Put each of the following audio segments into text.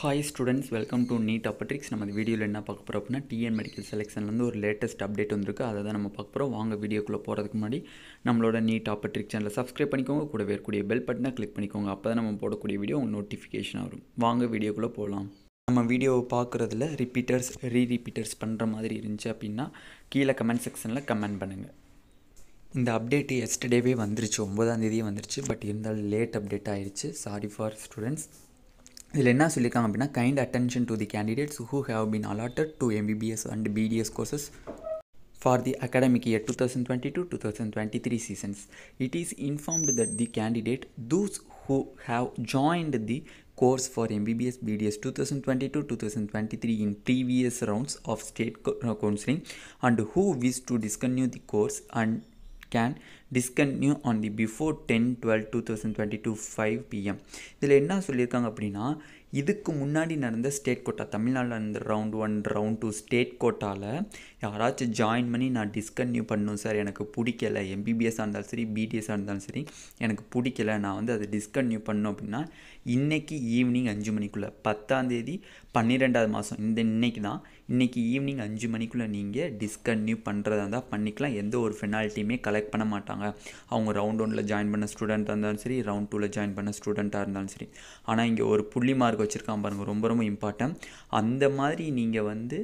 Hi students welcome to NEET updates நம்ம வீடியோவில் என்ன பார்க்க போகிறோம் அப்படின்னா டிஎன் மெடிக்கல் செலெக்ஷன்லேருந்து ஒரு லேட்டஸ்ட் அப்டேட் வந்திருக்கு. அதை தான் நம்ம பார்க்க போகிறோம் வாங்க வீடியோக்குள்ளே போகிறதுக்கு முன்னாடி நம்மளோட நீட் அப்பட்ரிக் சேனலை சப்ஸ்கிரைப் பண்ணிக்கோங்க. கூட இருக்கக்கூடிய பெல் பட்டனை கிளிக் பண்ணிக்கோங்க. அப்போ தான் நம்ம போடக்கூடிய வீடியோ உங்கள் நோட்டிஃபிகேஷன் வரும். வாங்க வீடியோக்குள்ளே போகலாம் நம்ம வீடியோவை பார்க்குறதுல ரிப்பீட்டர்ஸ் ரீ ரிப்பீட்டர்ஸ் பண்ணுற மாதிரி இருந்துச்சு அப்படின்னா கீழே கமெண்ட் செக்ஷனில் கமெண்ட் பண்ணுங்கள் இந்த அப்டேட்டு எஸ்டர்டேவே வந்துருச்சு. ஒம்பதாம் தேதியே வந்துருச்சு. பட் இருந்தாலும் லேட் அப்டேட் ஆயிடுச்சு சாரி ஃபார் ஸ்டூடெண்ட்ஸ் இதில் என்ன சொல்லியிருக்காங்க அப்படின்னா kind attention to the candidates who have been allotted to MBBS and BDS courses for the academic year 2022-2023 seasons. It is informed that the candidate, those who have joined the course for MBBS BDS 2022-2023 in previous rounds of state co- uh, counseling and who wish to discontinue the course and can discontinue on the before ten twelve two thousand twenty two five PM இதில் என்ன சொல்லியிருக்காங்க அப்படின்னா இதுக்கு முன்னாடி நடந்த state quota தமிழ்நாட்டில் நடந்த round one round two state கோட்டாவில் யாராச்சும் ஜாயின் பண்ணி நான் டிஸ்கன்யூ பண்ணணும் சார் எனக்கு பிடிக்கல. எம்பிபிஎஸ்ஸாக இருந்தாலும் சரி பிடிஎஸ்ஸாக இருந்தாலும் சரி எனக்கு பிடிக்கல. நான் வந்து அதை டிஸ்கன்யூ பண்ணோம் அப்படின்னா இன்றைக்கி ஈவினிங் அஞ்சு மணிக்குள்ளே பத்தாந்தேதி பன்னிரெண்டாவது மாதம் இந்த இன்னைக்கு தான். இன்றைக்கி ஈவினிங் அஞ்சு மணிக்குள்ளே நீங்கள் டிஸ்கன்யூ பண்ணுறதா இருந்தால் பண்ணிக்கலாம். எந்த ஒரு ஃபெனால்ட்டியுமே கலெக்ட் பண்ண மாட்டாங்க. அவங்க ரவுண்ட் ஒனில் ஜாயின் பண்ண ஸ்டூடெண்ட்டாக இருந்தாலும் சரி ரவுண்ட் டூவில் ஜாயின் பண்ண ஸ்டூடெண்ட்டாக இருந்தாலும் சரி. ஆனால் இங்கே ஒரு புள்ளி மார்க் வச்சுருக்கான் பாருங்கள் ரொம்ப ரொம்ப இம்பார்ட்டன்ட் அந்த மாதிரி நீங்கள் வந்து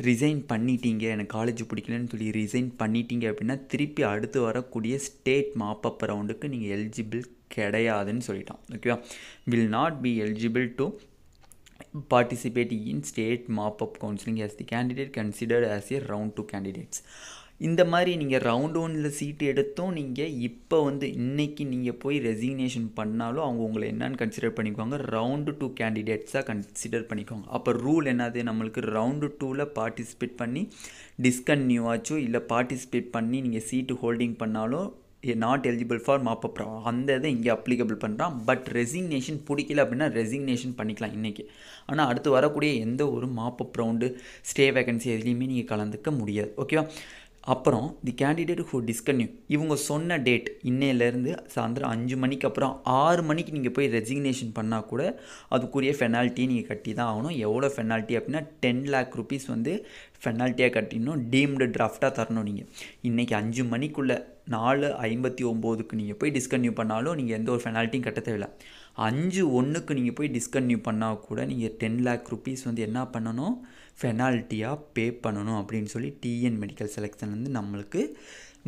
ரிசைன் பண்ணிட்டீங்க எனக்கு காலேஜ் பிடிக்கலன்னு சொல்லி ரிசைன் பண்ணிட்டீங்க அப்படின்னா திருப்பி அடுத்து வரக்கூடிய ஸ்டேட் மாப்பப் ரவுண்டுக்கு நீங்கள் எலிஜிபிள் கிடையாதுன்னு சொல்லிட்டான் ஓகேவா will not be eligible to participate in state mop-up counseling as the candidate considered as a round two candidates. இந்த மாதிரி நீங்கள் ரவுண்ட் ஒனில் சீட்டு எடுத்தும் நீங்கள் இப்போ வந்து இன்றைக்கி நீங்கள் போய் ரெசிக்னேஷன் பண்ணாலும் அவங்க உங்களை என்னன்னு கன்சிடர் பண்ணிக்குவாங்க. ரவுண்டு டூ கேண்டிடேட்ஸாக கன்சிடர் பண்ணிக்குவாங்க. அப்போ ரூல் என்னது? நம்மளுக்கு ரவுண்டு டூவில் பார்ட்டிசிபேட் பண்ணி டிஸ்கன்யூ ஆச்சோ இல்லை பார்ட்டிசிபேட் பண்ணி நீங்கள் சீட்டு ஹோல்டிங் பண்ணாலும் not eligible for mop up அந்த இதை இங்கே அப்ளிகபிள் பண்ணுறான் பட் ரெசிக்னேஷன் பிடிக்கல அப்படின்னா ரெசிக்னேஷன் பண்ணிக்கலாம் இன்றைக்கி ஆனால் அடுத்து வரக்கூடிய எந்த ஒரு மாப்பப் ரவுண்டு ஸ்டே வேகன்சி எதுலேயுமே நீங்கள் கலந்துக்க முடியாது. ஓகேவா அப்புறம் தி கேண்டிடேட் ஹூ டிஸ்கன்யூ இவங்க சொன்ன டேட் இன்னையிலேருந்து சாயந்தரம் அஞ்சு மணிக்கு அப்புறம் ஆறு மணிக்கு நீங்கள் போய் ரெசிக்னேஷன் பண்ணால் கூட அதுக்குரிய ஃபெனால்ட்டியை நீங்கள் கட்டி தான் ஆகணும். எவ்வளோ ஃபெனால்ட்டி அப்படின்னா டென் லேக் ருபீஸ் வந்து ஃபெனால்ட்டியாக கட்டிடணும் டீம்டு டிராஃப்டாக தரணும் நீங்கள் இன்றைக்கி அஞ்சு மணிக்குள்ளே நாலு ஐம்பத்தி ஒம்போதுக்கு நீங்கள் போய் டிஸ்கன்யூ பண்ணாலும் நீங்கள் எந்த ஒரு ஃபெனால்ட்டியும் கட்ட தேவையில்லை. அஞ்சு ஒன்றுக்கு நீங்கள் போய் டிஸ்கன்யூ பண்ணால் கூட நீங்கள் டென் லேக் ருபீஸ் வந்து என்ன பண்ணணும்? ஃபெனால்ட்டியாக பே பண்ணணும் அப்படின்னு சொல்லி டிஎன் மெடிக்கல் செலெக்ஷன் வந்து நம்மளுக்கு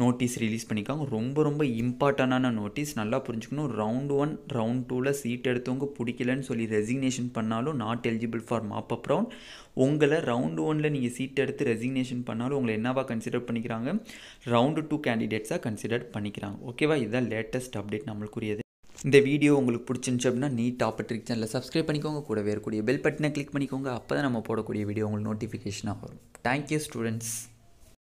நோட்டீஸ் ரிலீஸ் பண்ணிக்காங்க ரொம்ப ரொம்ப இம்பார்ட்டண்டான நோட்டீஸ் நல்லா புரிஞ்சுக்கணும். ரவுண்ட் ஒன் ரவுண்ட் டூவில் சீட் எடுத்தவங்க பிடிக்கலன்னு சொல்லி ரெசிக்னேஷன் பண்ணாலும் not eligible for mop up round உங்களை ரவுண்டு ஒனில் நீங்கள் சீட் எடுத்து ரெசிக்னேஷன் பண்ணாலும் உங்களை என்னவா கன்சிடர் பண்ணிக்கிறாங்க? ரவுண்டு டூ கேண்டிடேட்ஸாக கன்சிடர் பண்ணிக்கிறாங்க. ஓகேவா இதுதான் லேட்டஸ்ட் அப்டேட் நம்மளுக்குரியது. இந்த வீடியோ உங்களுக்கு பிடிச்சிருந்துச்சு அப்படின்னா நீட் ஆப்பர்ட்ரிக் சேனலில் சப்ஸ்கிரைப் பண்ணிக்கோங்க. கூட வேறக்கூடிய பெல் பட்டனை கிளிக் பண்ணிக்கோங்க. அப்போ தான் நம்ம போடக்கூடிய வீடியோ உங்களுக்கு நோட்டிஃபிகேஷனாக வரும். Thank you students